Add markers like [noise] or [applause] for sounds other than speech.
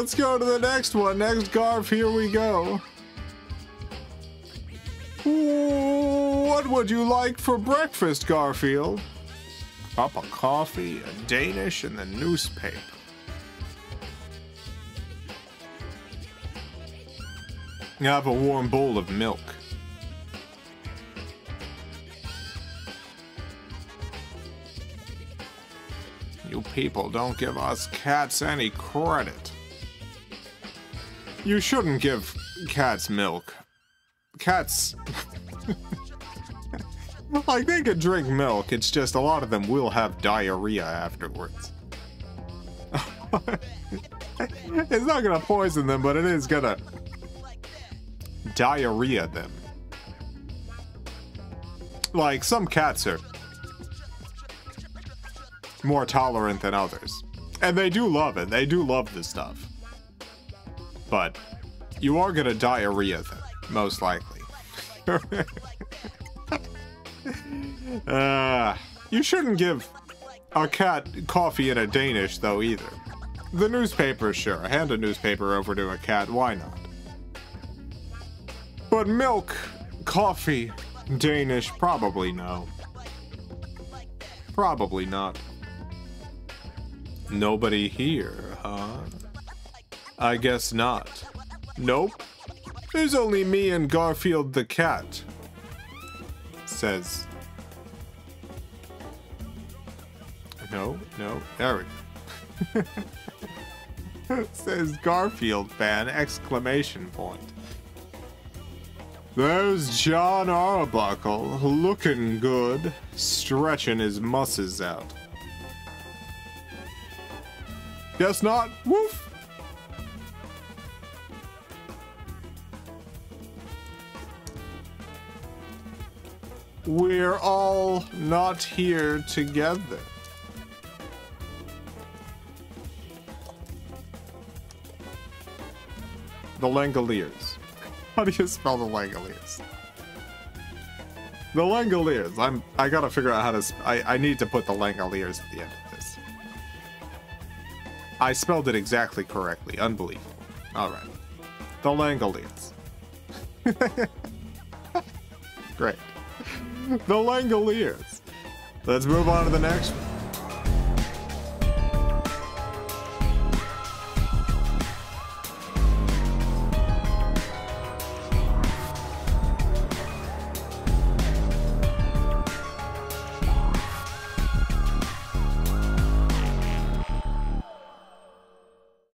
let's go to the next one. Next Garf, here we go. What would you like for breakfast, Garfield? Cup of coffee, a Danish, and the newspaper. I Have a warm bowl of milk. You people don't give us cats any credit. You shouldn't give cats milk. Cats. [laughs] like, they could drink milk, it's just a lot of them will have diarrhea afterwards. [laughs] it's not gonna poison them, but it is gonna diarrhea them. Like, some cats are more tolerant than others. And they do love it. They do love this stuff. But you are gonna diarrhea them, most likely. [laughs] uh, you shouldn't give a cat coffee in a Danish, though, either. The newspaper, sure. Hand a newspaper over to a cat, why not? But milk, coffee, Danish, probably no. Probably not. Nobody here, huh? I guess not. Nope. There's only me and Garfield the cat. Says. No, no, Eric. [laughs] Says Garfield fan, exclamation point. There's Jon Arbuckle, looking good, stretching his muscles out. Guess not. Woof. We're all not here together. The Langoliers. [laughs] How do you spell the Langoliers? The Langoliers. I'm. I gotta figure out how to. I. I need to put the Langoliers at the end of this. I spelled it exactly correctly. Unbelievable. All right. The Langoliers. [laughs] Great. The Langoliers. Let's move on to the next one.